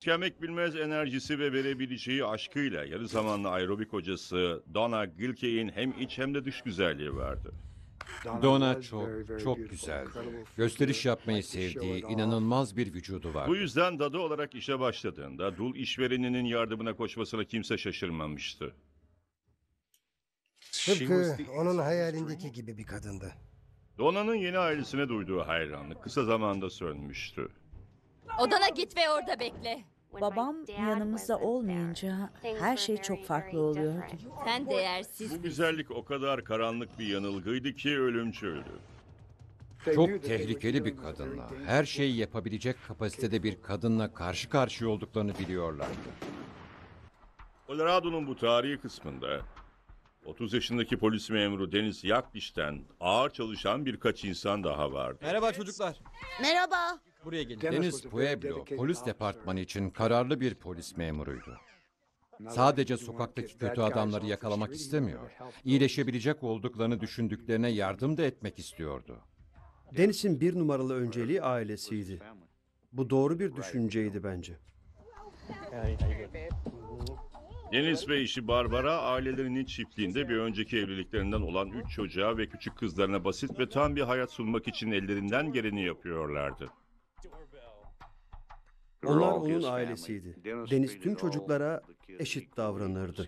Tükenmek bilmez enerjisi ve verebileceği aşkıyla yarı zamanlı aerobik hocası Donna Gilkey'in hem iç hem de dış güzelliği vardı. Donna çok, çok güzeldi. Gösteriş yapmayı sevdiği, inanılmaz bir vücudu Bu vardı. yüzden dadı olarak işe başladığında dul işvereninin yardımına koşmasına kimse şaşırmamıştı. Tıpkı onun hayalindeki gibi bir kadındı. Donna'nın yeni ailesine duyduğu hayranlık kısa zamanda sönmüştü. Odana git ve orada bekle. Babam yanımızda olmayınca her şey çok farklı oluyordu. Sen değersiz. Bu güzellik o kadar karanlık bir yanılgıydı ki ölümcüldü. Çok tehlikeli bir kadınla, her şeyi yapabilecek kapasitede bir kadınla karşı karşıya olduklarını biliyorlardı. Colorado'nun bu tarihi kısmında 30 yaşındaki polis memuru Deniz Yakdiş'ten ağır çalışan birkaç insan daha vardı. Merhaba çocuklar. Merhaba. Buraya gelin. Deniz Pueblo, polis departmanı için kararlı bir polis memuruydu. Sadece sokaktaki kötü adamları yakalamak istemiyor. İyileşebilecek olduklarını düşündüklerine yardım da etmek istiyordu. Deniz'in bir numaralı önceliği ailesiydi. Bu doğru bir düşünceydi bence. Deniz ve eşi Barbara ailelerinin çiftliğinde bir önceki evliliklerinden olan üç çocuğa ve küçük kızlarına basit ve tam bir hayat sunmak için ellerinden geleni yapıyorlardı. Onlar onun ailesiydi. Deniz tüm çocuklara eşit davranırdı.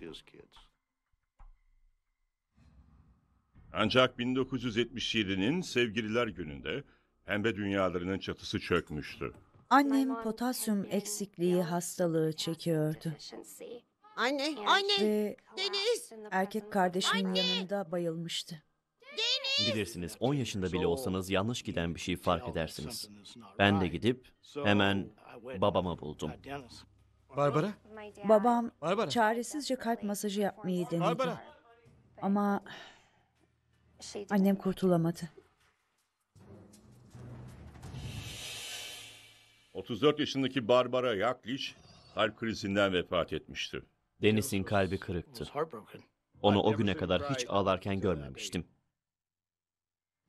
Ancak 1977'nin Sevgililer Günü'nde pembe dünyalarının çatısı çökmüştü. Annem potasyum eksikliği hastalığı çekiyordu Anne, anne. ve Deniz. erkek kardeşimin yanında bayılmıştı. Bilirsiniz 10 yaşında bile olsanız yanlış giden bir şey fark edersiniz. Ben de gidip hemen babamı buldum. Barbara. Babam Barbara. çaresizce kalp masajı yapmayı denedi. Barbara. Ama annem kurtulamadı. 34 yaşındaki Barbara Yakliş kalp krizinden vefat etmişti. Deniz'in kalbi kırıktı. Onu o güne kadar hiç ağlarken görmemiştim.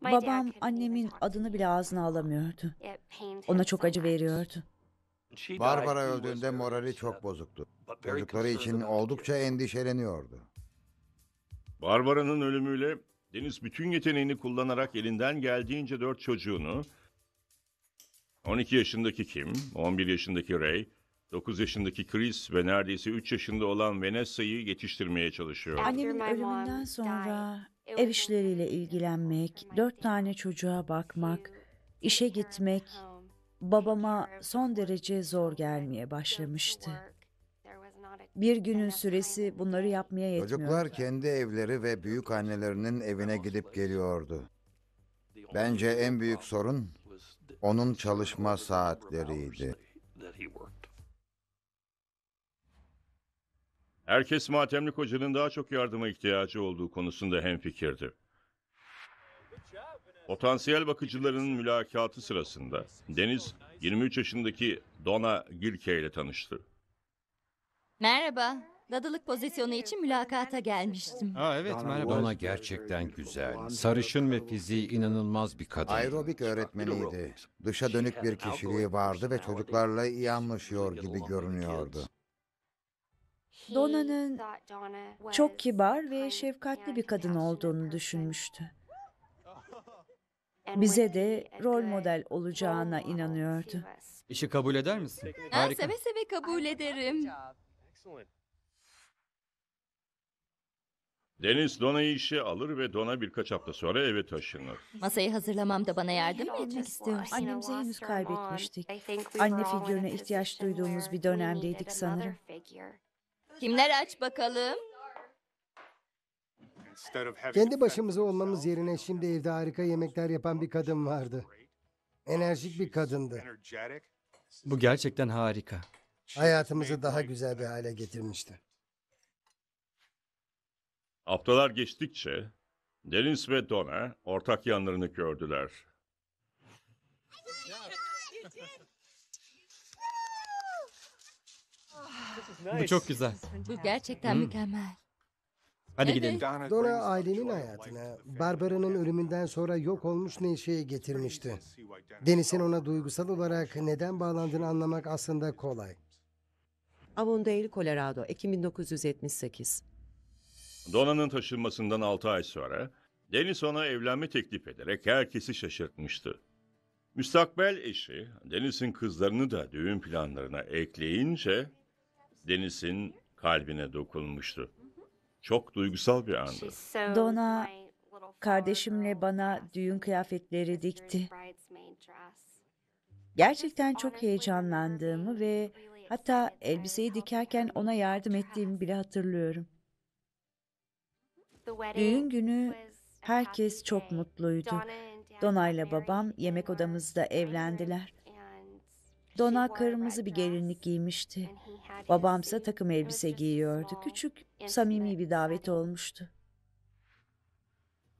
Babam annemin adını bile ağzına alamıyordu. Ona çok acı veriyordu. Barbara öldüğünde morali çok bozuktu. Çocukları için oldukça endişeleniyordu. Barbara'nın ölümüyle Deniz bütün yeteneğini kullanarak elinden geldiğince dört çocuğunu 12 yaşındaki Kim, 11 yaşındaki Ray, 9 yaşındaki Chris ve neredeyse 3 yaşında olan Vanessa'yı yetiştirmeye çalışıyor. Annemin ölümünden sonra ev işleriyle ilgilenmek, dört tane çocuğa bakmak, işe gitmek babama son derece zor gelmeye başlamıştı. Bir günün süresi bunları yapmaya yetmiyordu. Çocuklar kendi evleri ve büyük annelerinin evine gidip geliyordu. Bence en büyük sorun onun çalışma saatleriydi. Herkes matemli kocanın daha çok yardıma ihtiyacı olduğu konusunda hemfikirdi. Potansiyel bakıcıların mülakatı sırasında Deniz 23 yaşındaki Donna Gilkey ile tanıştı. Merhaba. Dadılık pozisyonu için mülakata gelmiştim. Aa evet merhaba. Donna gerçekten güzel, sarışın ve fiziği inanılmaz bir kadın. Aerobik öğretmeniydi. Dışa dönük bir kişiliği vardı ve çocuklarla iyi anlaşıyor gibi görünüyordu. Donna'nın çok kibar ve şefkatli bir kadın olduğunu düşünmüştü. Bize de rol model olacağına inanıyordu. İşi kabul eder misin? Ha, Harika. seve seve kabul ederim. Deniz Donna'yı işe alır ve Donna birkaç hafta sonra eve taşınır. Masayı hazırlamamda bana yardım mı etmek istiyorsun? Annemizi henüz kaybetmiştik. Anne figürüne ihtiyaç duyduğumuz bir dönemdeydik sanırım. Kimler aç bakalım? Kendi başımıza olmamız yerine şimdi evde harika yemekler yapan bir kadın vardı. Enerjik bir kadındı. Bu gerçekten harika. Hayatımızı daha güzel bir hale getirmişti. Haftalar geçtikçe Deniz ve Donna ortak yanlarını gördüler. Bu çok güzel. Bu gerçekten mükemmel. Hadi Evet. gidelim. Donna ailenin hayatına Barbara'nın ölümünden sonra yok olmuş neşeyi getirmişti. Deniz'in ona duygusal olarak neden bağlandığını anlamak aslında kolay. Avondale, Colorado, Ekim 1978. Dona'nın taşınmasından 6 ay sonra Deniz ona evlenme teklif ederek herkesi şaşırtmıştı. Müstakbel eşi Deniz'in kızlarını da düğün planlarına ekleyince Deniz'in kalbine dokunmuştu. Çok duygusal bir andı. Donna kardeşimle bana düğün kıyafetleri dikti. Gerçekten çok heyecanlandığımı ve hatta elbiseyi dikerken ona yardım ettiğimi bile hatırlıyorum. Düğün günü herkes çok mutluydu. Donna ile babam yemek odamızda evlendiler. Donna kırmızı bir gelinlik giymişti. Babamsa takım elbise giyiyordu. Küçük, samimi bir davet olmuştu.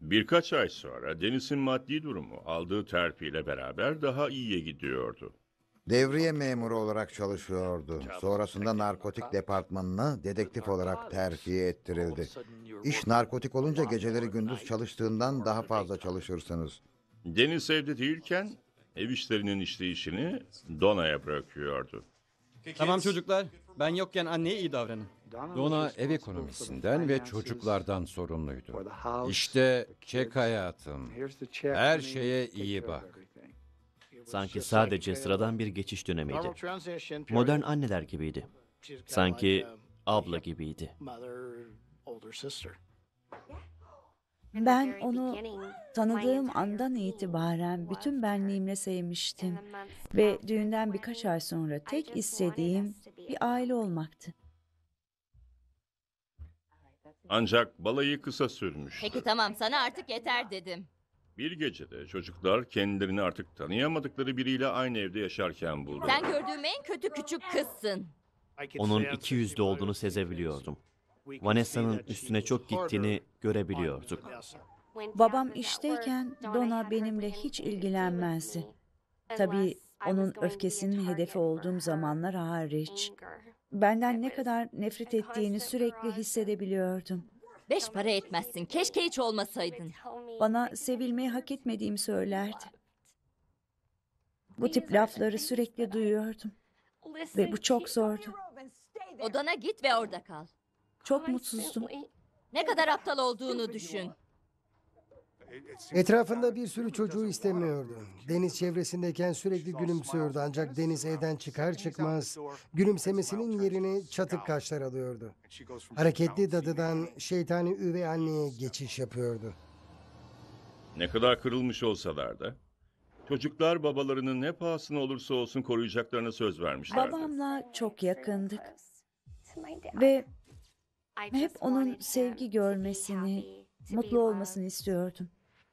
Birkaç ay sonra Deniz'in maddi durumu aldığı terfiyle beraber daha iyiye gidiyordu. Devriye memuru olarak çalışıyordu. Sonrasında narkotik departmanına dedektif olarak terfi ettirildi. İş narkotik olunca geceleri gündüz çalıştığından daha fazla çalışırsınız. Deniz evde değilken ev işlerinin işleyişini Dona'ya bırakıyordu. Tamam çocuklar. Ben yokken anneye iyi davranın. Donna ev ekonomisinden ve çocuklardan sorumluydu. İşte çek hayatım. Her şeye iyi bak. Sanki sadece sıradan bir geçiş dönemiydi. Modern anneler gibiydi. Sanki abla gibiydi. Ben onu tanıdığım andan itibaren bütün benliğimle sevmiştim. Ve düğünden birkaç ay sonra tek istediğim bir aile olmaktı. Ancak balayı kısa sürmüştü. Peki tamam sana artık yeter dedim. Bir gecede çocuklar kendilerini artık tanıyamadıkları biriyle aynı evde yaşarken buldu. Sen gördüğüm en kötü küçük kızsın. Onun iki yüzlü olduğunu sezebiliyordum. Vanessa'nın üstüne çok gittiğini görebiliyorduk. Babam işteyken Donna benimle hiç ilgilenmezdi. Tabii onun öfkesinin hedefi olduğum zamanlar hariç. Benden ne kadar nefret ettiğini sürekli hissedebiliyordum. Beş para etmezsin. Keşke hiç olmasaydın. Bana sevilmeyi hak etmediğimi söylerdi. Bu tip lafları sürekli duyuyordum. Ve bu çok zordu. Odana git ve orada kal. Çok mutsuzdum. Ne kadar aptal olduğunu düşün. Etrafında bir sürü çocuğu istemiyordu. Deniz çevresindeyken sürekli gülümsüyordu ancak Deniz evden çıkar çıkmaz gülümsemesinin yerini çatık kaşlar alıyordu. Hareketli dadıdan şeytani üvey anneye geçiş yapıyordu. Ne kadar kırılmış olsalar da çocuklar babalarının ne pahasına olursa olsun koruyacaklarına söz vermişlerdi. Babamla çok yakındık. Ve hep onun sevgi görmesini, mutlu olmasını istiyordum.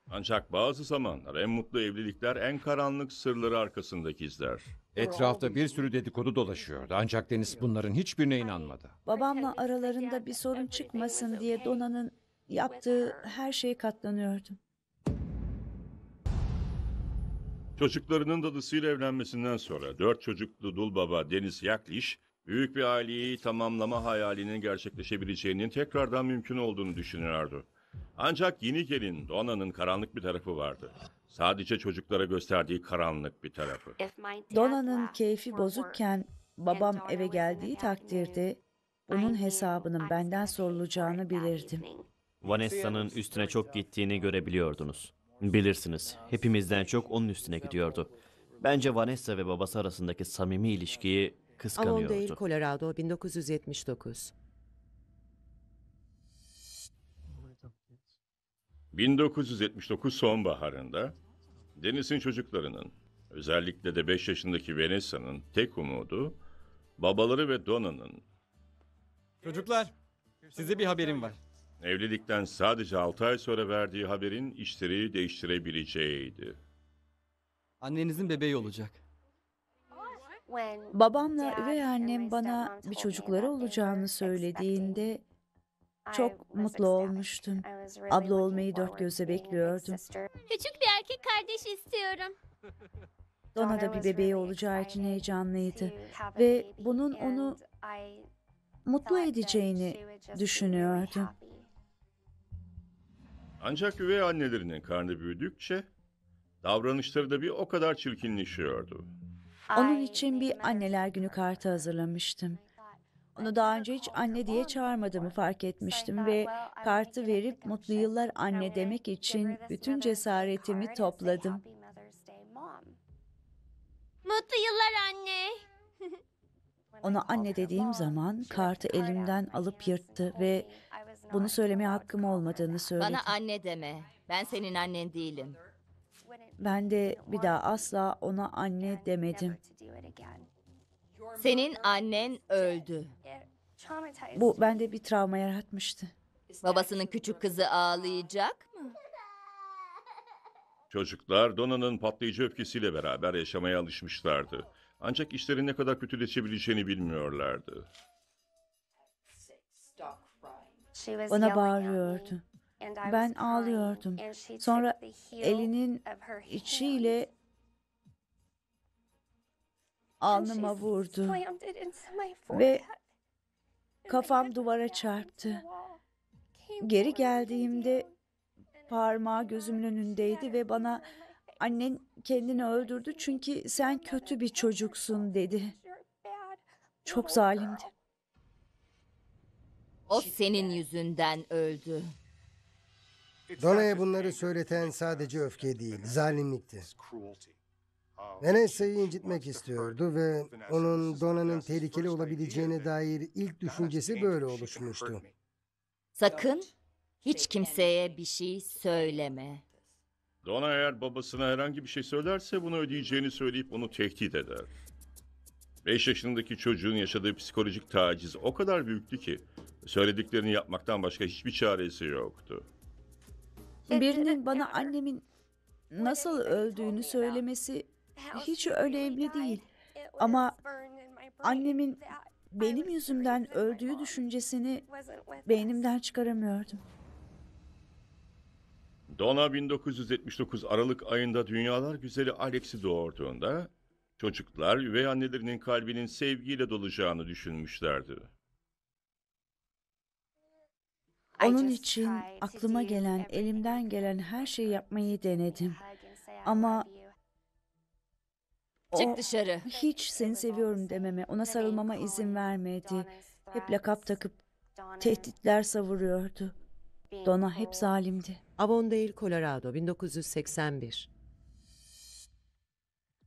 Ancak bazı zamanlar en mutlu evlilikler en karanlık sırları arkasında gizler. Etrafta bir sürü dedikodu dolaşıyordu ancak Deniz bunların hiçbirine inanmadı. Babamla aralarında bir sorun çıkmasın diye Dona'nın yaptığı her şeye katlanıyordum. Çocuklarının dadısıyla evlenmesinden sonra dört çocuklu dul baba Deniz Yakliş, büyük bir aileyi tamamlama hayalinin gerçekleşebileceğinin tekrardan mümkün olduğunu düşünüyordu. Ancak yeni gelin Dona'nın karanlık bir tarafı vardı. Sadece çocuklara gösterdiği karanlık bir tarafı. Dona'nın keyfi bozukken babam eve geldiği takdirde bunun hesabının benden sorulacağını bilirdim. Vanessa'nın üstüne çok gittiğini görebiliyordunuz. Bilirsiniz, hepimizden çok onun üstüne gidiyordu. Bence Vanessa ve babası arasındaki samimi ilişkiyi Avondale, kıskanıyordu. Colorado, 1979. 1979 sonbaharında Deniz'in çocuklarının, özellikle de 5 yaşındaki Vanessa'nın tek umudu, babaları ve Dona'nın Çocuklar, size bir haberim var. evlilikten sadece 6 ay sonra verdiği haberin işleri değiştirebileceğiydi. Annenizin bebeği olacak. Babamla üvey annem bana bir çocukları olacağını söylediğinde çok mutlu olmuştum. Abla olmayı dört gözle bekliyordum. Küçük bir erkek kardeş istiyorum. Donna da bir bebeği olacağı için heyecanlıydı ve bunun onu mutlu edeceğini düşünüyordum. Ancak üvey annelerinin karnı büyüdükçe davranışları da bir o kadar çirkinleşiyordu. Onun için bir anneler günü kartı hazırlamıştım. Onu daha önce hiç anne diye çağırmadığımı fark etmiştim ve kartı verip mutlu yıllar anne demek için bütün cesaretimi topladım. Mutlu yıllar anne. Ona anne dediğim zaman kartı elimden alıp yırttı ve bunu söylemeye hakkım olmadığını söyledi. Bana anne deme. Ben senin annen değilim. Ben de bir daha asla ona anne demedim. Senin annen öldü. Bu bende bir travma yaratmıştı. Babasının küçük kızı ağlayacak mı? Çocuklar Dona'nın patlayıcı öfkesiyle beraber yaşamaya alışmışlardı. Ancak işlerin ne kadar kötüleşebileceğini bilmiyorlardı. Bana bağırıyordu. Ben ağlıyordum. Sonra elinin içiyle alnıma vurdu. ve kafam duvara çarptı. Geri geldiğimde parmağı gözümün önündeydi ve bana annen kendini öldürdü çünkü sen kötü bir çocuksun dedi. Çok zalimdi. O senin yüzünden öldü. Dona'ya bunları söyleten sadece öfke değil, zalimlikti. Vanessa'yı incitmek istiyordu ve onun Dona'nın tehlikeli olabileceğine dair ilk düşüncesi böyle oluşmuştu. Sakın hiç kimseye bir şey söyleme. Donna eğer babasına herhangi bir şey söylerse bunu ödeyeceğini söyleyip onu tehdit eder. 5 yaşındaki çocuğun yaşadığı psikolojik taciz o kadar büyüktü ki söylediklerini yapmaktan başka hiçbir çaresi yoktu. Birinin bana annemin nasıl öldüğünü söylemesi hiç önemli değil. Ama annemin benim yüzümden öldüğü düşüncesini beynimden çıkaramıyordum. Donna 1979 Aralık ayında dünyalar güzeli Alex'i doğurduğunda çocuklar üvey annelerinin kalbinin sevgiyle dolacağını düşünmüşlerdi. Onun için aklıma gelen, elimden gelen her şeyi yapmayı denedim. Ama Çık o dışarı. hiç seni seviyorum dememe, ona sarılmama izin vermedi. Hep lakap takıp tehditler savuruyordu. Donna hep zalimdi. Avondale, Colorado, 1981.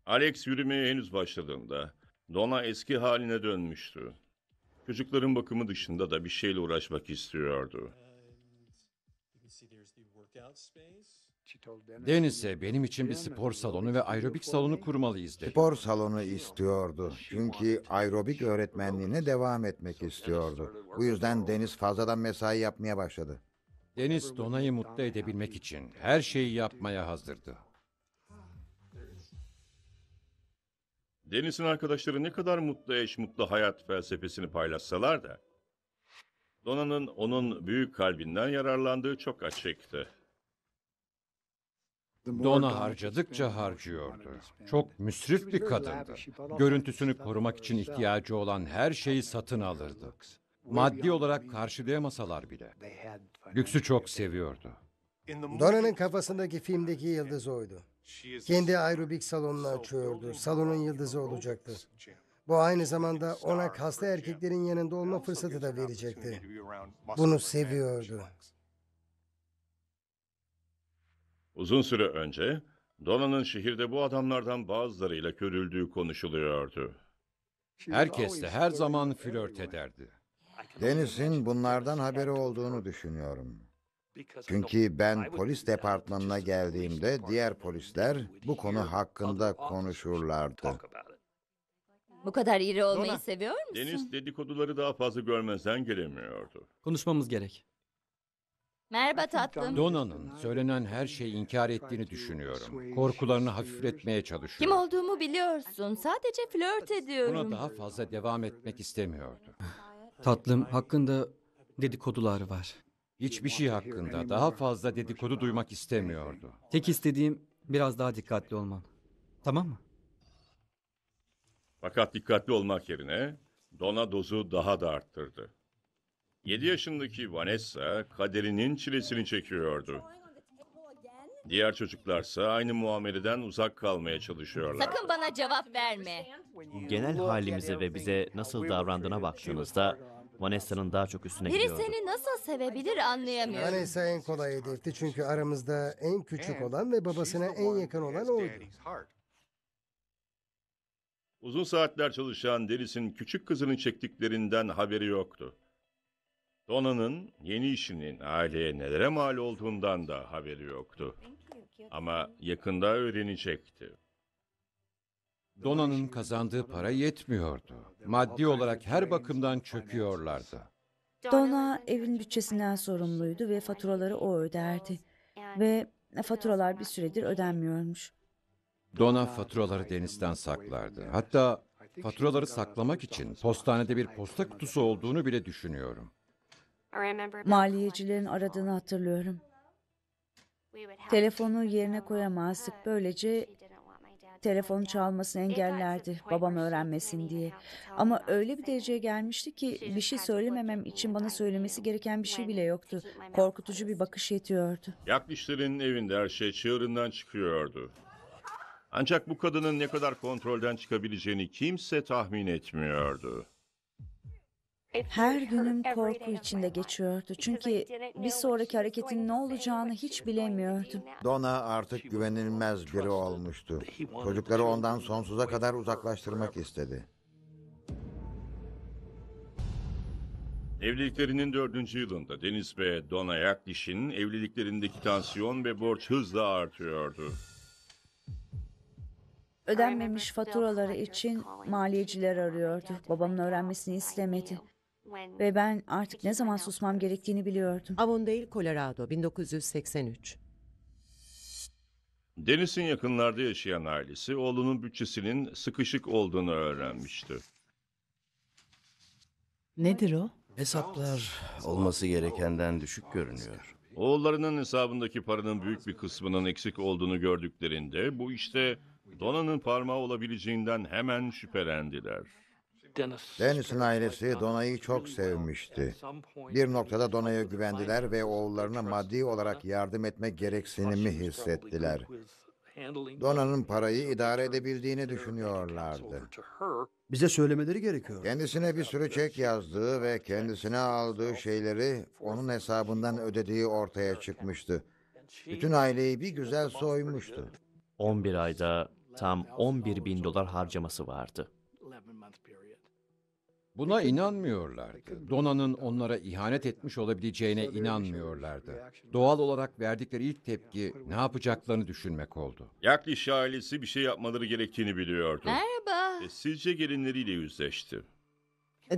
Alex yürümeye henüz başladığında Donna eski haline dönmüştü. Çocukların bakımı dışında da bir şeyle uğraşmak istiyordu. Deniz'e benim için bir spor salonu ve aerobik salonu kurmalıyız dedi. Spor salonu istiyordu. Çünkü aerobik öğretmenliğine devam etmek istiyordu. Bu yüzden Deniz fazladan mesai yapmaya başladı. Deniz Dona'yı mutlu edebilmek için her şeyi yapmaya hazırdı. Deniz'in arkadaşları ne kadar mutlu eş, mutlu hayat felsefesini paylaşsalar da Donna'nın onun büyük kalbinden yararlandığı çok açıktı. Dona harcadıkça harcıyordu. Çok müsrif bir kadındı. Görüntüsünü korumak için ihtiyacı olan her şeyi satın alırdı. Maddi olarak karşılayamasalar bile. Lüksü çok seviyordu. Dona'nın kafasındaki filmdeki yıldız oydu. Kendi aerobik salonunu açıyordu. Salonun yıldızı olacaktı. Bu aynı zamanda ona kaslı erkeklerin yanında olma fırsatı da verecekti. Bunu seviyordu. Uzun süre önce Donna'nın şehirde bu adamlardan bazılarıyla görüldüğü konuşuluyordu. Herkes de her zaman flört ederdi. Deniz'in bunlardan haberi olduğunu düşünüyorum. Çünkü ben polis departmanına geldiğimde diğer polisler bu konu hakkında konuşurlardı. Bu kadar iri olmayı Dona. seviyor musun? Deniz dedikoduları daha fazla görmezden gelemiyordu. Konuşmamız gerek. Merhaba tatlım. Dona'nın söylenen her şeyi inkar ettiğini düşünüyorum. Korkularını hafifletmeye Kim çalışıyor. olduğumu biliyorsun. Sadece flört ediyorum. Buna daha fazla devam etmek istemiyordu. Tatlım hakkında dedikodular var. Hiçbir şey hakkında daha fazla dedikodu duymak istemiyordu. Tek istediğim biraz daha dikkatli olman. Tamam mı? Fakat dikkatli olmak yerine Donna dozu daha da arttırdı. 7 yaşındaki Vanessa kaderinin çilesini çekiyordu. Diğer çocuklarsa aynı muameleden uzak kalmaya çalışıyorlar. Sakın bana cevap verme. Genel halimize ve bize nasıl davrandığına baktığınızda Vanessa'nın daha çok üstüne Biri gidiyordu. seni nasıl sevebilir anlayamıyorum. Vanessa en kolay hedefti çünkü aramızda en küçük olan ve babasına en yakın olan oydu. Uzun saatler çalışan Dennis'in küçük kızının çektiklerinden haberi yoktu. Dona'nın yeni işinin aileye nelere mal olduğundan da haberi yoktu. Ama yakında öğrenecekti. Dona'nın kazandığı para yetmiyordu. Maddi olarak her bakımdan çöküyorlardı. Donna evin bütçesinden sorumluydu ve faturaları o öderdi. Ve faturalar bir süredir ödenmiyormuş. Dona faturaları denizden saklardı. Hatta faturaları saklamak için postanede bir posta kutusu olduğunu bile düşünüyorum. Maliyecilerin aradığını hatırlıyorum. Telefonu yerine koyamazdık. Böylece telefon çalmasını engellerdi babam öğrenmesin diye. Ama öyle bir dereceye gelmişti ki bir şey söylememem için bana söylemesi gereken bir şey bile yoktu. Korkutucu bir bakış yetiyordu. Yaklişlerin evinde her şey çığırından çıkıyordu. Ancak bu kadının ne kadar kontrolden çıkabileceğini kimse tahmin etmiyordu. Her günüm korku içinde geçiyordu. Çünkü bir sonraki hareketin ne olacağını hiç bilemiyordum. Donna artık güvenilmez biri olmuştu. Çocukları ondan sonsuza kadar uzaklaştırmak istedi. Evliliklerinin dördüncü yılında Deniz ve Donna Yakliş'in evliliklerindeki tansiyon ve borç hızla artıyordu. Ödenmemiş faturaları için maliyeciler arıyordu. Babamın öğrenmesini istemedi. Ve ben artık ne zaman susmam gerektiğini biliyordum. Avondale, Colorado, 1983. Deniz'in yakınlarda yaşayan ailesi oğlunun bütçesinin sıkışık olduğunu öğrenmişti. Nedir o? Hesaplar olması gerekenden düşük görünüyor. Oğullarının hesabındaki paranın büyük bir kısmının eksik olduğunu gördüklerinde bu işte Dona'nın parmağı olabileceğinden hemen şüphelendiler. Dennis'in ailesi Dona'yı çok sevmişti. Bir noktada Dona'ya güvendiler ve oğullarına maddi olarak yardım etme gereksinimi hissettiler. Dona'nın parayı idare edebildiğini düşünüyorlardı. Bize söylemeleri gerekiyor. Kendisine bir sürü çek yazdığı ve kendisine aldığı şeyleri onun hesabından ödediği ortaya çıkmıştı. Bütün aileyi bir güzel soymuştu. 11 ayda tam 11 bin dolar harcaması vardı. Buna inanmıyorlardı. Dona'nın onlara ihanet etmiş olabileceğine inanmıyorlardı. Doğal olarak verdikleri ilk tepki ne yapacaklarını düşünmek oldu. Yakliş ailesi bir şey yapmaları gerektiğini biliyordu. Merhaba. Sessizce gelinleriyle yüzleşti.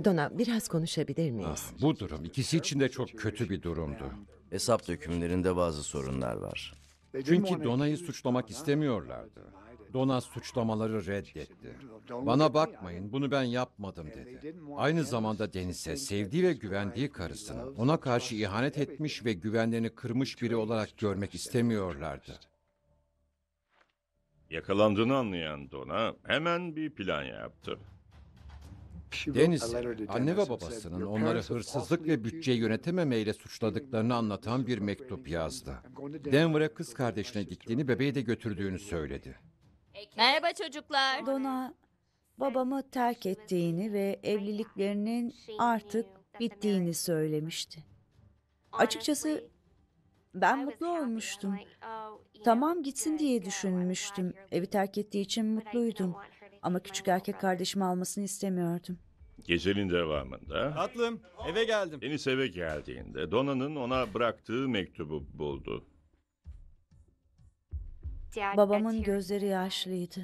Donna biraz konuşabilir miyiz? Ah, bu durum ikisi için de çok kötü bir durumdu. Hesap dökümlerinde bazı sorunlar var. Çünkü Dona'yı suçlamak istemiyorlardı. Dona suçlamaları reddetti. Bana bakmayın bunu ben yapmadım dedi. Aynı zamanda Deniz'e sevdiği ve güvendiği karısını ona karşı ihanet etmiş ve güvenlerini kırmış biri olarak görmek istemiyorlardı. Yakalandığını anlayan Donna hemen bir plan yaptı. Deniz, anne ve babasının onları hırsızlık ve bütçe yönetememeyle suçladıklarını anlatan bir mektup yazdı. Denver'a kız kardeşine gittiğini bebeği de götürdüğünü söyledi. Merhaba çocuklar. Donna babamı terk ettiğini ve evliliklerinin artık bittiğini söylemişti. Açıkçası ben mutlu olmuştum. Tamam gitsin diye düşünmüştüm. Evi terk ettiği için mutluydum. Ama küçük erkek kardeşimi almasını istemiyordum. Gecenin devamında Tatlım, eve geldim. Deniz eve geldiğinde Dona'nın ona bıraktığı mektubu buldu. Babamın gözleri yaşlıydı.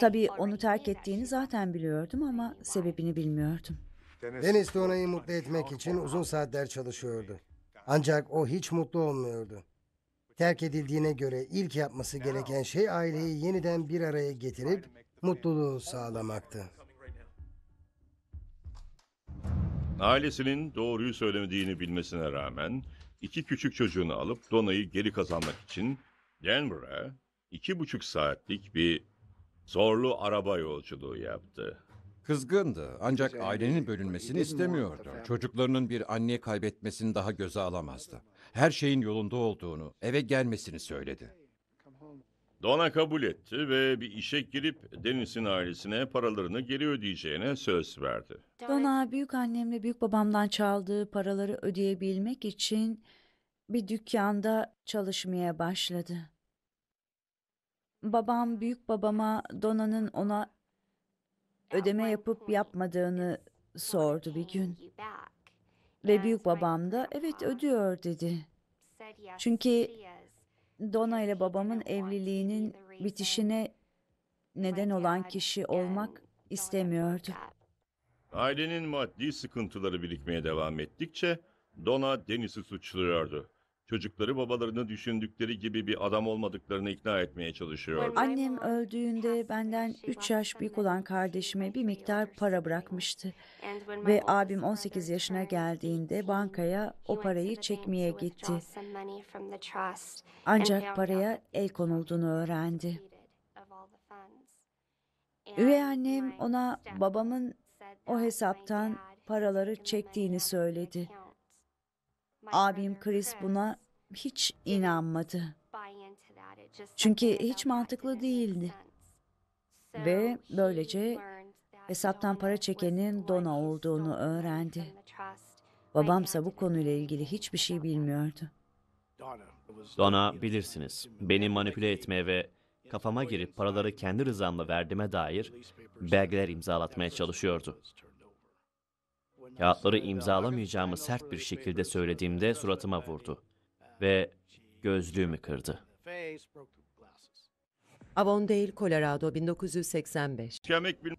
Tabii onu terk ettiğini zaten biliyordum ama sebebini bilmiyordum. Deniz Dona'yı mutlu etmek için uzun saatler çalışıyordu. Ancak o hiç mutlu olmuyordu. Terk edildiğine göre ilk yapması gereken şey aileyi yeniden bir araya getirip mutluluğu sağlamaktı. Ailesinin doğruyu söylemediğini bilmesine rağmen iki küçük çocuğunu alıp Dona'yı geri kazanmak için Denver'a iki buçuk saatlik bir zorlu araba yolculuğu yaptı. Kızgındı ancak ailenin bölünmesini istemiyordu. Çocuklarının bir anne kaybetmesini daha göze alamazdı. Her şeyin yolunda olduğunu, eve gelmesini söyledi. Donna kabul etti ve bir işe girip Dennis'in ailesine paralarını geri ödeyeceğine söz verdi. Donna büyük annemle büyük babamdan çaldığı paraları ödeyebilmek için bir dükkanda çalışmaya başladı. Babam büyük babama Dona'nın ona ödeme yapıp yapmadığını sordu bir gün. Ve büyük babam da evet ödüyor dedi. Çünkü Donna ile babamın evliliğinin bitişine neden olan kişi olmak istemiyordu. Ailenin maddi sıkıntıları birikmeye devam ettikçe Donna Dennis'i suçluyordu. Çocukları babalarını düşündükleri gibi bir adam olmadıklarını ikna etmeye çalışıyordu. Annem öldüğünde benden 3 yaş büyük olan kardeşime bir miktar para bırakmıştı. Ve abim 18 yaşına geldiğinde bankaya o parayı çekmeye gitti. Ancak paraya el konulduğunu öğrendi. Üvey annem ona babamın o hesaptan paraları çektiğini söyledi. Abim Chris buna hiç inanmadı. Çünkü hiç mantıklı değildi. Ve böylece hesaptan para çekenin Donna olduğunu öğrendi. Babamsa bu konuyla ilgili hiçbir şey bilmiyordu. Donna bilirsiniz. Beni manipüle etmeye ve kafama girip paraları kendi rızamla verdiğime dair belgeler imzalatmaya çalışıyordu. Kağıtları imzalamayacağımı sert bir şekilde söylediğimde suratıma vurdu ve gözlüğümü kırdı. Avondale, Colorado 1985. Kemek bin-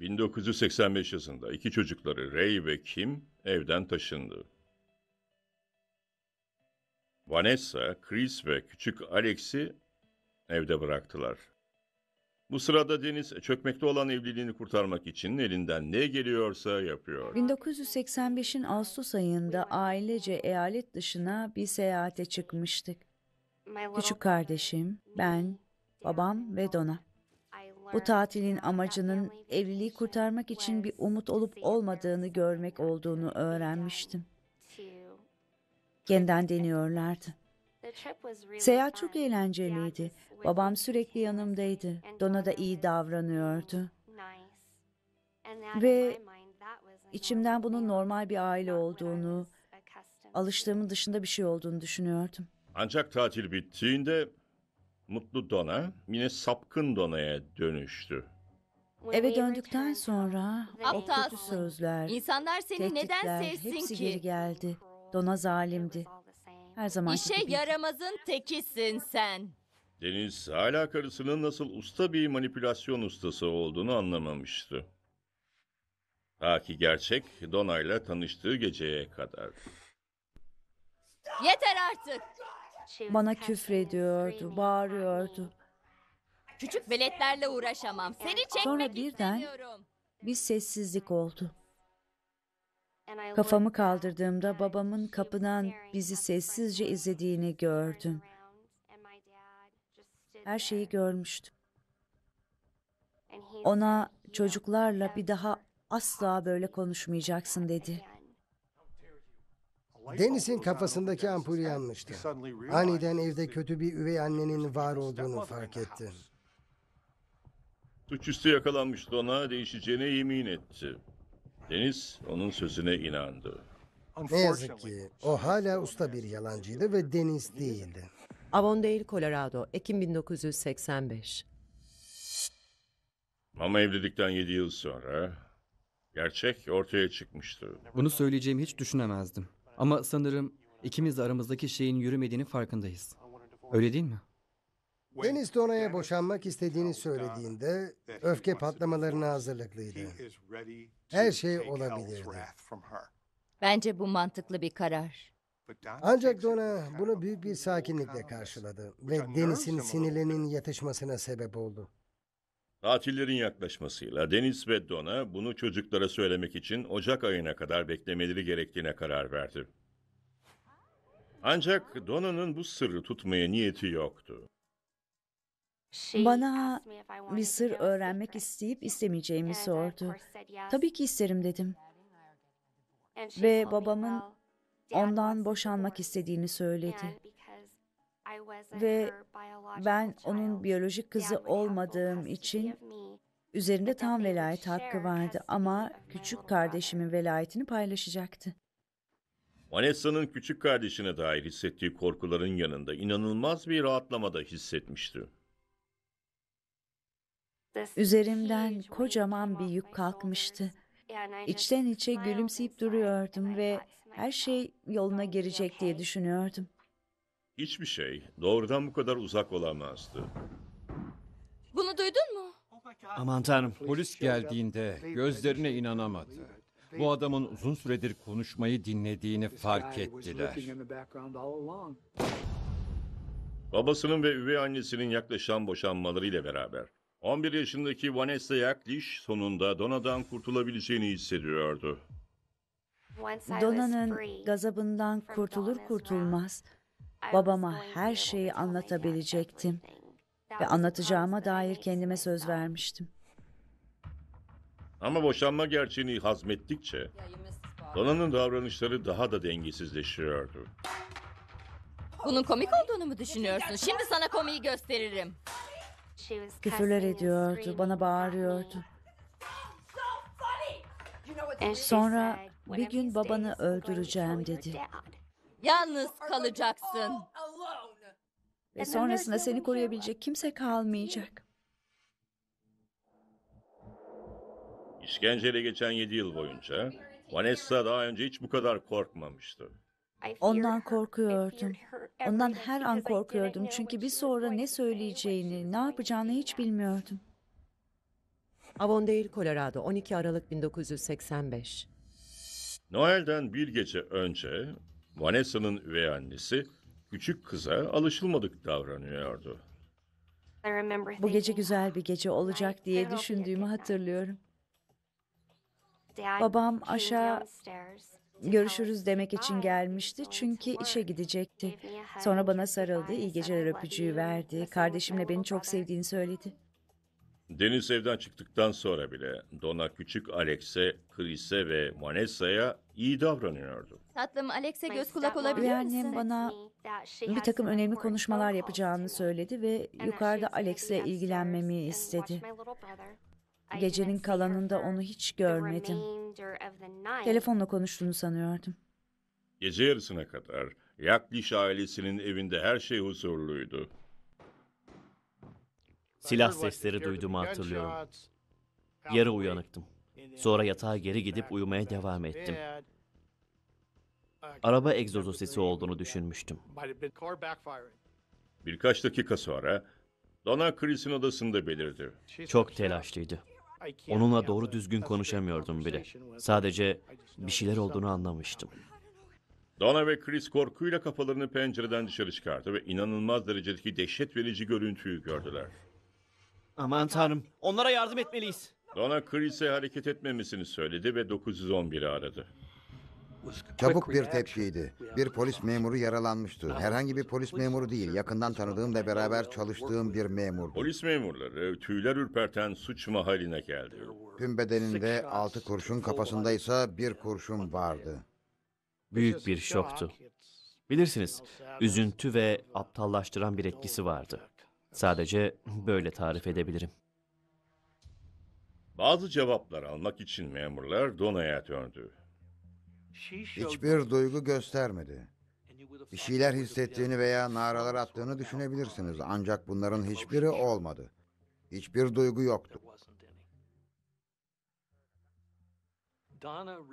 1985 yazında iki çocukları Ray ve Kim evden taşındı. Vanessa, Chris ve küçük Alex'i evde bıraktılar. Bu sırada Deniz çökmekte olan evliliğini kurtarmak için elinden ne geliyorsa yapıyor. 1985'in Ağustos ayında ailece eyalet dışına bir seyahate çıkmıştık. Küçük kardeşim, ben, babam ve Donna. Bu tatilin amacının evliliği kurtarmak için bir umut olup olmadığını görmek olduğunu öğrenmiştim. Yeniden deniyorlardı. Seyahat çok eğlenceliydi. Babam sürekli yanımdaydı. Donna da iyi davranıyordu. Ve içimden bunun normal bir aile olduğunu, alıştığımın dışında bir şey olduğunu düşünüyordum. Ancak tatil bittiğinde mutlu Donna yine sapkın Donna'ya dönüştü. Eve döndükten sonra o kötü Aptalsın. sözler, İnsanlar seni neden tehditler sevsin hepsi ki? geri geldi. Donna zalimdi. Her zaman İşe yaramazın tekisin sen. Deniz hala karısının nasıl usta bir manipülasyon ustası olduğunu anlamamıştı. Ta ki gerçek Donna ile tanıştığı geceye kadar. Yeter artık. Bana küfrediyordu, bağırıyordu. Küçük veletlerle uğraşamam. Seni çekmek Sonra birden istemiyorum. bir sessizlik oldu. Kafamı kaldırdığımda babamın kapıdan bizi sessizce izlediğini gördüm. Her şeyi görmüştüm. Ona çocuklarla bir daha asla böyle konuşmayacaksın dedi. Deniz'in kafasındaki ampul yanmıştı. Aniden evde kötü bir üvey annenin var olduğunu fark etti. Suçüstü yakalanmış Donna değişeceğine yemin etti. Deniz onun sözüne inandı. Ne yazık ki o hala usta bir yalancıydı ve Deniz değildi. Avondale, Colorado, Ekim 1985. Ama evlilikten 7 yıl sonra gerçek ortaya çıkmıştı. Bunu söyleyeceğimi hiç düşünemezdim. Ama sanırım ikimiz de aramızdaki şeyin yürümediğini farkındayız. Öyle değil mi? Deniz Dona'ya boşanmak istediğini söylediğinde öfke patlamalarına hazırlıklıydı. Her şey olabilirdi. Bence bu mantıklı bir karar. Ancak Donna bunu büyük bir sakinlikle karşıladı ve Deniz'in sinirlerinin yatışmasına sebep oldu. Tatillerin yaklaşmasıyla Deniz ve Donna bunu çocuklara söylemek için Ocak ayına kadar beklemeleri gerektiğine karar verdi. Ancak Donna'nın bu sırrı tutmaya niyeti yoktu. Bana bir sır öğrenmek isteyip istemeyeceğimi sordu. Tabii ki isterim dedim. Ve babamın ondan boşanmak istediğini söyledi. Ve ben onun biyolojik kızı olmadığım için üzerinde tam velayet hakkı vardı ama küçük kardeşimin velayetini paylaşacaktı. Vanessa'nın küçük kardeşine dair hissettiği korkuların yanında inanılmaz bir rahatlama da hissetmişti. Üzerimden kocaman bir yük kalkmıştı. İçten içe gülümseyip duruyordum ve her şey yoluna girecek diye düşünüyordum. Hiçbir şey doğrudan bu kadar uzak olamazdı. Bunu duydun mu? Aman tanrım. Polis geldiğinde gözlerine inanamadı. Bu adamın uzun süredir konuşmayı dinlediğini fark ettiler. Babasının ve üvey annesinin yaklaşan boşanmalarıyla beraber 11 yaşındaki Vanessa Yakliş sonunda Dona'dan kurtulabileceğini hissediyordu. Dona'nın gazabından kurtulur kurtulmaz babama her şeyi anlatabilecektim ve anlatacağıma dair kendime söz vermiştim. Ama boşanma gerçeğini hazmettikçe Dona'nın davranışları daha da dengesizleşiyordu. Bunun komik olduğunu mu düşünüyorsun? Şimdi sana komiği gösteririm. Küfürler ediyordu, bana bağırıyordu. Sonra bir gün babanı öldüreceğim dedi. Yalnız kalacaksın. Ve sonrasında seni koruyabilecek kimse kalmayacak. İşkenceyle geçen 7 yıl boyunca Vanessa daha önce hiç bu kadar korkmamıştı. Ondan korkuyordum. Ondan her an korkuyordum çünkü bir sonra ne söyleyeceğini, ne yapacağını hiç bilmiyordum. Avondale, Colorado, 12 Aralık 1985. Noel'den bir gece önce Vanessa'nın üvey annesi küçük kıza alışılmadık davranıyordu. Bu gece güzel bir gece olacak diye düşündüğümü hatırlıyorum. Babam aşağı görüşürüz demek için gelmişti çünkü işe gidecekti. Sonra bana sarıldı, iyi geceler öpücüğü verdi. Kardeşimle beni çok sevdiğini söyledi. Deniz evden çıktıktan sonra bile Donna küçük Alex'e, Chris'e ve Vanessa'ya iyi davranıyordu. Tatlım Alex'e göz kulak olabilir Ve misin? annem bana bir takım önemli konuşmalar yapacağını söyledi ve yukarıda Alex'le ilgilenmemi istedi. Gecenin kalanında onu hiç görmedim. Telefonla konuştuğunu sanıyordum. Gece yarısına kadar Yakliş ailesinin evinde her şey huzurluydu. Silah sesleri duyduğumu hatırlıyorum. Yarı uyanıktım. Sonra yatağa geri gidip uyumaya devam ettim. Araba egzozu sesi olduğunu düşünmüştüm. Birkaç dakika sonra Donna Chris'in odasında belirdi. Çok telaşlıydı. Onunla doğru düzgün konuşamıyordum bile. Sadece bir şeyler olduğunu anlamıştım. Donna ve Chris korkuyla kafalarını pencereden dışarı çıkardı ve inanılmaz derecedeki dehşet verici görüntüyü gördüler. Aman tanrım, onlara yardım etmeliyiz. Donna Chris'e hareket etmemesini söyledi ve 911'i aradı. Çabuk bir tepkiydi. Bir polis memuru yaralanmıştı. Herhangi bir polis memuru değil, yakından tanıdığım ve beraber çalıştığım bir memurdu. Polis memurları tüyler ürperten suç mahalline geldi. Tüm bedeninde altı kurşun, kafasında ise bir kurşun vardı. Büyük bir şoktu. Bilirsiniz, üzüntü ve aptallaştıran bir etkisi vardı. Sadece böyle tarif edebilirim. Bazı cevaplar almak için memurlar Donna'ya döndü. Hiçbir duygu göstermedi. Bir şeyler hissettiğini veya naralar attığını düşünebilirsiniz. Ancak bunların hiçbiri olmadı. Hiçbir duygu yoktu.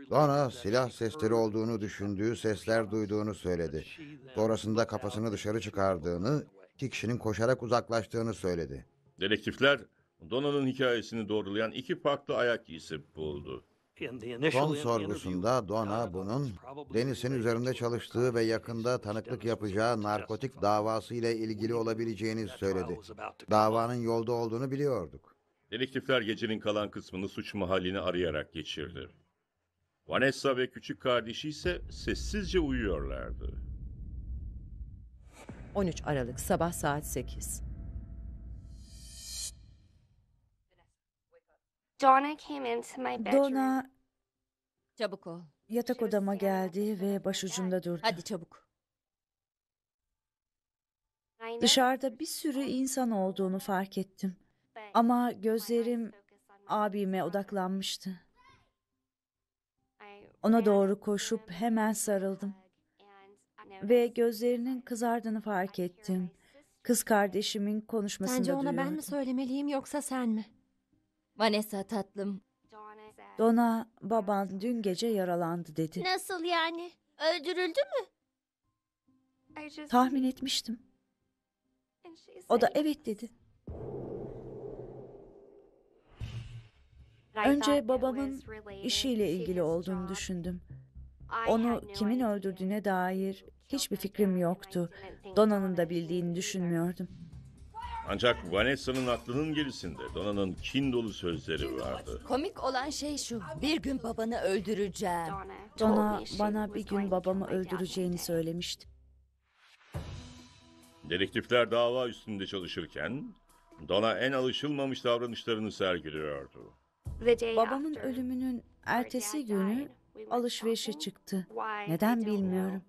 Donna silah sesleri olduğunu düşündüğü sesler duyduğunu söyledi. Sonrasında kafasını dışarı çıkardığını, iki kişinin koşarak uzaklaştığını söyledi. Dedektifler Donna'nın hikayesini doğrulayan iki farklı ayak izi buldu. Son sorgusunda Donna bunun Deniz'in üzerinde çalıştığı ve yakında tanıklık yapacağı narkotik davası ile ilgili olabileceğini söyledi. Davanın yolda olduğunu biliyorduk. Dedektifler gecenin kalan kısmını suç mahallini arayarak geçirdi. Vanessa ve küçük kardeşi ise sessizce uyuyorlardı. 13 Aralık sabah saat 8. Donna came into my bedroom. Donna Çabuk ol. yatak odama geldi ve başucumda durdu. Hadi çabuk. I know, Dışarıda bir sürü insan olduğunu fark ettim. but Ama gözlerim abime odaklanmıştı. I Ona ran doğru koşup hemen sarıldım. and I Ve gözlerinin kızardığını fark ettim. Kız kardeşimin konuşmasını Sence ona ben mi duyuyordum. söylemeliyim yoksa sen mi? Vanessa tatlım. Donna baban dün gece yaralandı dedi. Nasıl yani? Öldürüldü mü? Tahmin etmiştim. O da evet dedi. Önce babamın işiyle ilgili olduğunu düşündüm. Onu kimin öldürdüğüne dair hiçbir fikrim yoktu. Donna da bildiğini düşünmüyordum. Ancak Vanessa'nın aklının gerisinde Dona'nın kin dolu sözleri vardı. Komik olan şey şu. Bir gün babanı öldüreceğim. Donna she bana bir gün babamı öldüreceğini söylemişti. Dedektifler dava üstünde çalışırken Donna en alışılmamış davranışlarını sergiliyordu. Babamın ölümünün ertesi günü alışverişe çıktı. Neden bilmiyorum.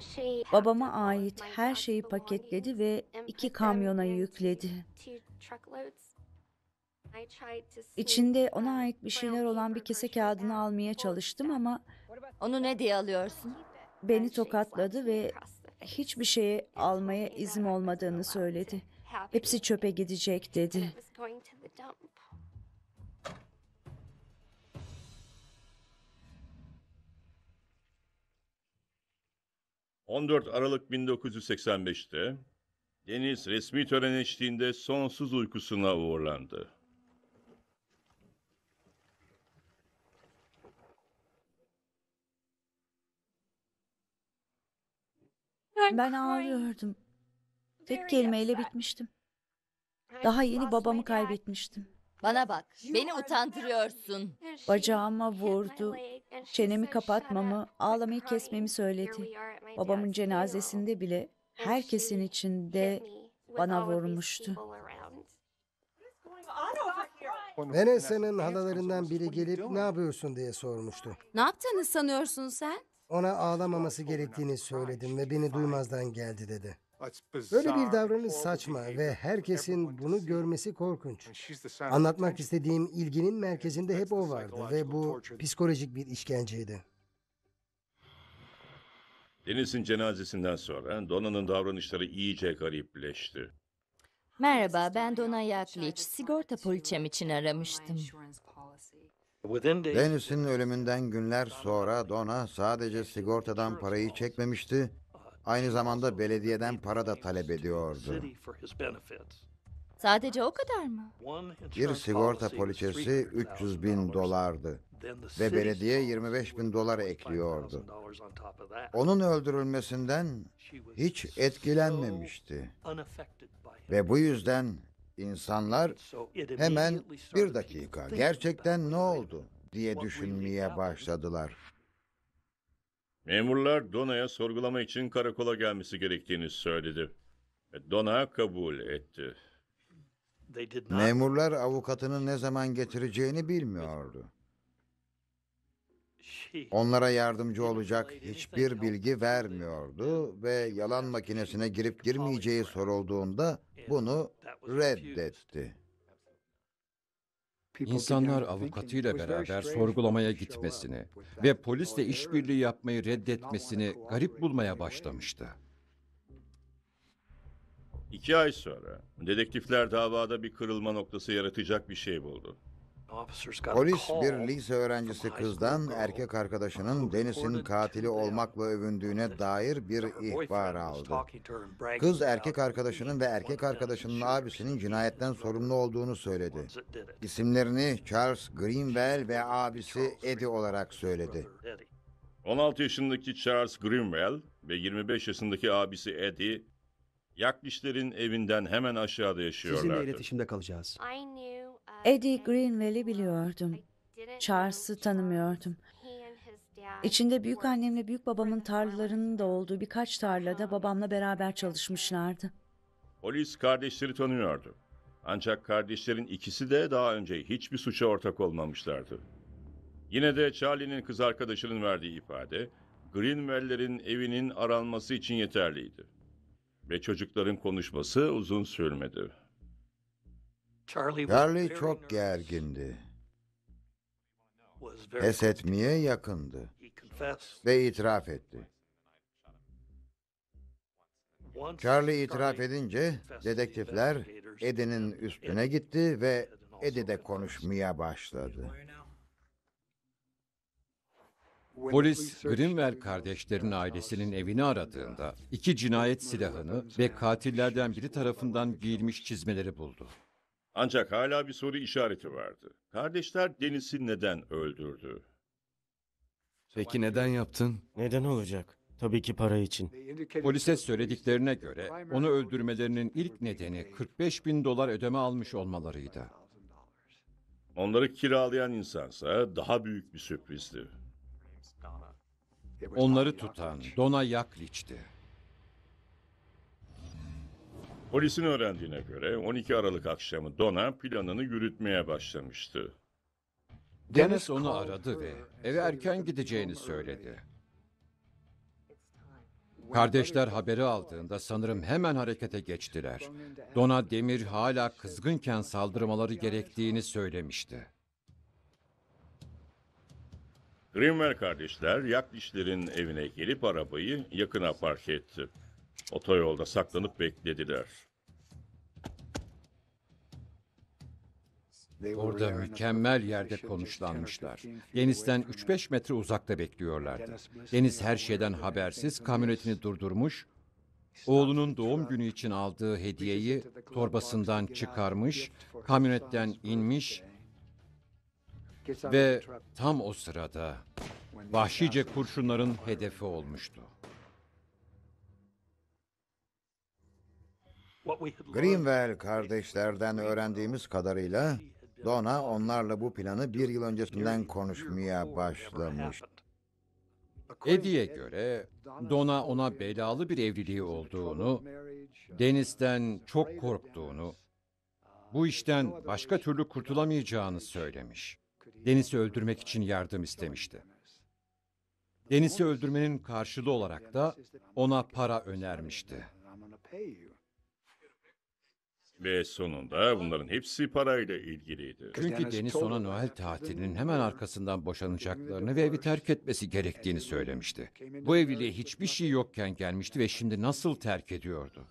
She Babama of ait her şeyi paketledi ve iki kamyona yükledi. İçinde ona ait bir şeyler olan bir kese kağıdını almaya çalıştım ama Onu ne diye alıyorsun? beni tokatladı ve hiçbir şeye almaya izin olmadığını söyledi. Hepsi çöpe gidecek dedi. ...14 Aralık 1985'te... Deniz resmi tören eşliğinde sonsuz uykusuna uğurlandı. Ben ağlıyordum. Tek kelimeyle bitmiştim. Daha yeni babamı kaybetmiştim. Bana bak. Beni utandırıyorsun. Bacağıma vurdu. Çenemi said, "Shut kapatmamı, ağlamayı kesmemi söyledi. Babamın cenazesinde bile herkesin içinde bana vurmuştu. Vanessa'nın halalarından biri gelip ne yapıyorsun diye sormuştu. Ne yaptığını sanıyorsun sen? Ona ağlamaması gerektiğini söyledim ve beni duymazdan geldi dedi. Böyle bir davranış saçma ve herkesin bunu görmesi korkunç. Anlatmak istediğim ilginin merkezinde hep o vardı ve bu psikolojik bir işkenceydi. Deniz'in cenazesinden sonra Donna'nın davranışları iyice garipleşti. Merhaba ben Dona Yakliç. Sigorta poliçem için aramıştım. Dennis'in ölümünden günler sonra Donna sadece sigortadan parayı çekmemişti, aynı zamanda belediyeden para da talep ediyordu. Sadece o kadar mı? Bir sigorta poliçesi 300 bin dolardı ve belediye 25 bin dolar ekliyordu. Onun öldürülmesinden hiç etkilenmemişti. Ve bu yüzden insanlar hemen bir dakika gerçekten ne oldu diye düşünmeye başladılar. Memurlar Dona'ya sorgulama için karakola gelmesi gerektiğini söyledi. Ve Donna kabul etti. Memurlar avukatını ne zaman getireceğini bilmiyordu. Onlara yardımcı olacak hiçbir bilgi vermiyordu ve yalan makinesine girip girmeyeceği sorulduğunda bunu reddetti. İnsanlar avukatıyla beraber sorgulamaya gitmesini ve polisle işbirliği yapmayı reddetmesini garip bulmaya başlamıştı. İki ay sonra dedektifler davada bir kırılma noktası yaratacak bir şey buldu. Polis bir lise öğrencisi kızdan erkek arkadaşının Dennis'in katili olmakla övündüğüne dair bir ihbar aldı. Kız erkek arkadaşının ve erkek arkadaşının abisinin cinayetten sorumlu olduğunu söyledi. İsimlerini Charles Greenwell ve abisi Eddie olarak söyledi. 16 yaşındaki Charles Grimwell ve 25 yaşındaki abisi Eddie, Yaklişlerin evinden hemen aşağıda Sizinle yaşıyorlardı. iletişimde kalacağız. I knew Eddie Greenwell'i biliyordum. Charles'ı tanımıyordum. İçinde büyük annemle büyük babamın tarlalarının da olduğu birkaç tarlada babamla beraber çalışmışlardı. Polis kardeşleri tanıyordu. Ancak kardeşlerin ikisi de daha önce hiçbir suça ortak olmamışlardı. Yine de Charlie'nin kız arkadaşının verdiği ifade, Greenwell'lerin evinin aranması için yeterliydi. Ve çocukların konuşması uzun sürmedi. Charlie çok gergindi. Pes etmeye yakındı. Ve itiraf etti. Charlie itiraf edince dedektifler Eddie'nin üstüne gitti ve Eddie de konuşmaya başladı. Polis Greenwell kardeşlerin ailesinin evini aradığında iki cinayet silahını ve katillerden biri tarafından giyilmiş çizmeleri buldu. Ancak hala bir soru işareti vardı. Kardeşler Deniz'i neden öldürdü? Peki neden yaptın? Neden olacak? Tabii ki para için. Polise söylediklerine göre onu öldürmelerinin ilk nedeni 45 bin dolar ödeme almış olmalarıydı. Onları kiralayan insansa daha büyük bir sürprizdi. Onları tutan Dona Yakliç'ti. Polisin öğrendiğine göre 12 Aralık akşamı Donna planını yürütmeye başlamıştı. Deniz onu aradı ve eve erken gideceğini söyledi. Kardeşler haberi aldığında sanırım hemen harekete geçtiler. Dona Demir hala kızgınken saldırmaları gerektiğini söylemişti. Greenwell kardeşler Yaklişlerin evine gelip arabayı yakına park etti. Otoyolda saklanıp beklediler. Orada mükemmel yerde konuşlanmışlar. Denizden 3-5 metre uzakta bekliyorlardı. Deniz her şeyden habersiz kamyonetini durdurmuş, oğlunun doğum günü için aldığı hediyeyi torbasından çıkarmış, kamyonetten inmiş ve tam o sırada vahşice kurşunların hedefi olmuştu. Greenwell kardeşlerden öğrendiğimiz kadarıyla Donna onlarla bu planı bir yıl öncesinden konuşmaya başlamış. Eddie'ye göre Donna ona belalı bir evliliği olduğunu, Deniz'den çok korktuğunu, bu işten başka türlü kurtulamayacağını söylemiş. Deniz'i öldürmek için yardım istemişti. Deniz'i öldürmenin karşılığı olarak da ona para önermişti. Ve sonunda bunların hepsi parayla ilgiliydi. Çünkü Deniz ona Noel tatilinin hemen arkasından boşanacaklarını ve evi terk etmesi gerektiğini söylemişti. Bu evliliğe hiçbir şey yokken gelmişti ve şimdi nasıl terk ediyordu?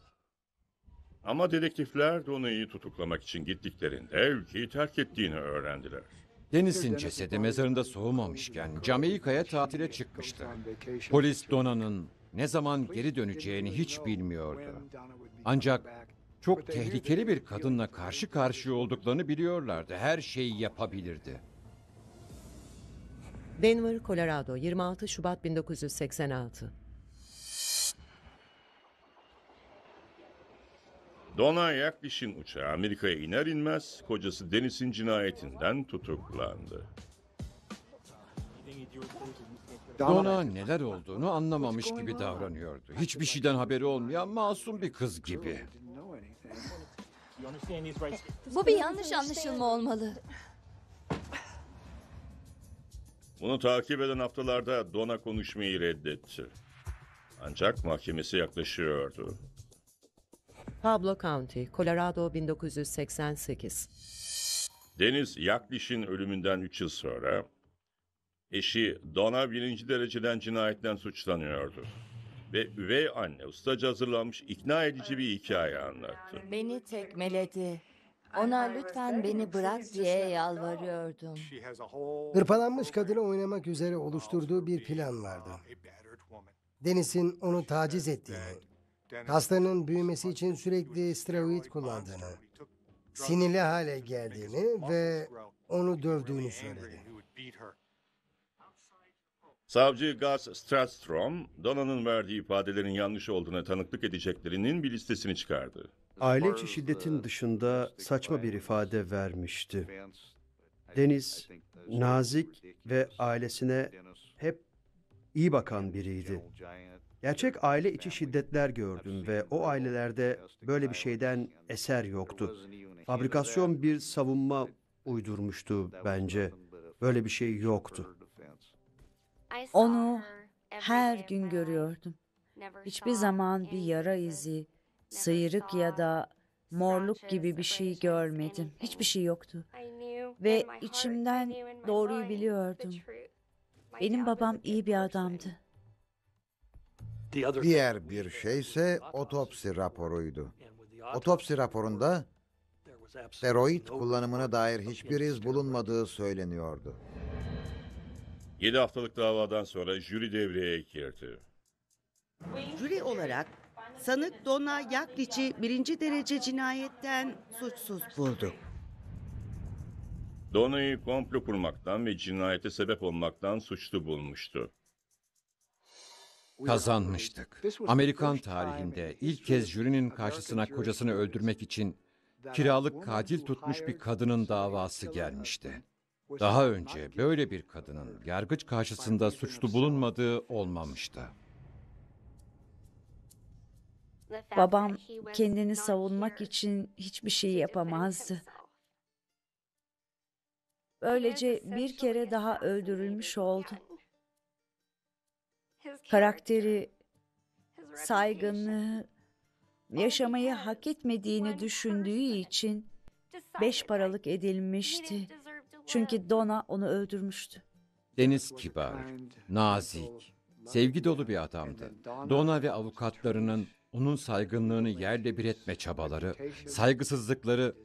Ama dedektifler Donna'yı tutuklamak için gittiklerinde ülkeyi terk ettiğini öğrendiler. Deniz'in cesedi mezarında soğumamışken Jamaika'ya tatile çıkmıştı. Polis Dona'nın ne zaman geri döneceğini hiç bilmiyordu. Ancak çok tehlikeli bir kadınla karşı karşıya olduklarını biliyorlardı. Her şeyi yapabilirdi. Denver, Colorado, 26 Şubat 1986. Donna Yakliş'in uçağı Amerika'ya iner inmez kocası Deniz'in cinayetinden tutuklandı. Donna neler olduğunu anlamamış gibi davranıyordu. Hiçbir şeyden haberi olmayan masum bir kız gibi. Bu bir yanlış anlaşılma olmalı. Bunu takip eden haftalarda Donna konuşmayı reddetti. Ancak mahkemesi yaklaşıyordu. Pablo County, Colorado 1988. Deniz Yakliş'in ölümünden 3 yıl sonra eşi Donna birinci dereceden cinayetten suçlanıyordu. Ve üvey anne ustaca hazırlanmış ikna edici bir hikaye anlattı. Beni tekmeledi. Ona lütfen beni bırak diye yalvarıyordum. Hırpalanmış kadını oynamak üzere oluşturduğu bir plan vardı. Deniz'in onu taciz ettiğini, kaslarının büyümesi için sürekli steroid kullandığını, sinirli hale geldiğini ve onu dövdüğünü söyledi. Savcı Gus Stratstrom, Donna'nın verdiği ifadelerin yanlış olduğuna tanıklık edeceklerinin bir listesini çıkardı. Aile içi şiddetin dışında saçma bir ifade vermişti. Deniz, nazik ve ailesine hep iyi bakan biriydi. Gerçek aile içi şiddetler gördüm ve o ailelerde böyle bir şeyden eser yoktu. Fabrikasyon bir savunma uydurmuştu bence. Böyle bir şey yoktu. Onu her gün görüyordum. Hiçbir zaman bir yara izi, sıyrık ya da morluk gibi bir şey görmedim. Hiçbir şey yoktu. Ve içimden doğruyu biliyordum. Benim babam iyi bir adamdı. Diğer bir şeyse otopsi raporuydu. Otopsi raporunda steroid kullanımına dair hiçbir iz bulunmadığı söyleniyordu. 7 haftalık davadan sonra jüri devreye girdi. Jüri olarak sanık Donna Yakliç'i birinci derece cinayetten suçsuz bulduk. Dona'yı komplo kurmaktan ve cinayete sebep olmaktan suçlu bulmuştu. Kazanmıştık. Amerikan tarihinde ilk kez jürinin karşısına kocasını öldürmek için kiralık katil tutmuş bir kadının davası gelmişti. Daha önce böyle bir kadının yargıç karşısında suçlu bulunmadığı olmamıştı. Babam kendini savunmak için hiçbir şey yapamazdı. Böylece bir kere daha öldürülmüş oldu. Karakteri, saygınlığı, yaşamayı hak etmediğini düşündüğü için beş paralık edilmişti. Çünkü Donna onu öldürmüştü. Deniz kibar, nazik, sevgi dolu bir adamdı. Donna ve avukatlarının onun saygınlığını yerle bir etme çabaları, saygısızlıkları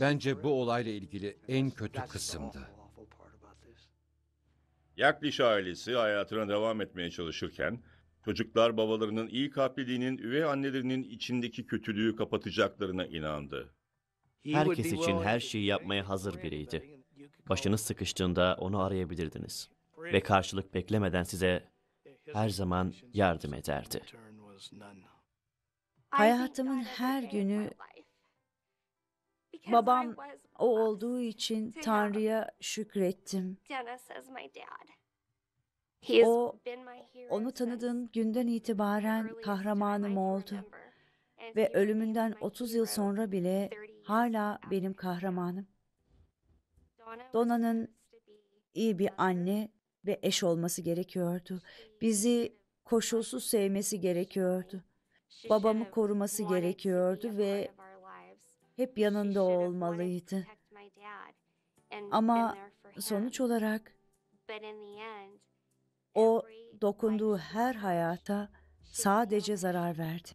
bence bu olayla ilgili en kötü kısımdı. Yakliş ailesi hayatına devam etmeye çalışırken, çocuklar babalarının iyi kalpliliğinin üvey annelerinin içindeki kötülüğü kapatacaklarına inandı. Herkes için her şeyi yapmaya hazır biriydi. Başınız sıkıştığında onu arayabilirdiniz. Ve karşılık beklemeden size her zaman yardım ederdi. Hayatımın her günü babam o olduğu için Tanrı'ya şükrettim. O, onu tanıdığım günden itibaren kahramanım oldu. Ve ölümünden 30 yıl sonra bile hala benim kahramanım. Dona'nın iyi bir anne ve eş olması gerekiyordu. Bizi koşulsuz sevmesi gerekiyordu. Babamı koruması gerekiyordu ve hep yanında olmalıydı. Ama sonuç olarak o dokunduğu her hayata sadece zarar verdi.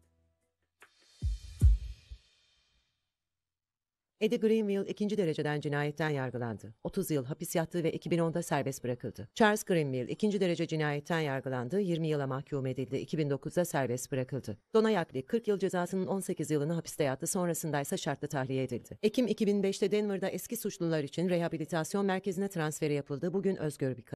Eddie Greenville ikinci dereceden cinayetten yargılandı. 30 yıl hapis yattığı ve 2010'da serbest bırakıldı. Charles Greenville ikinci derece cinayetten yargılandı. 20 yıla mahkum edildi. 2009'da serbest bırakıldı. Donna Yakli 40 yıl cezasının 18 yılını hapiste yattı. Sonrasında ise şartlı tahliye edildi. Ekim 2005'te Denver'da eski suçlular için rehabilitasyon merkezine transferi yapıldı. Bugün özgür bir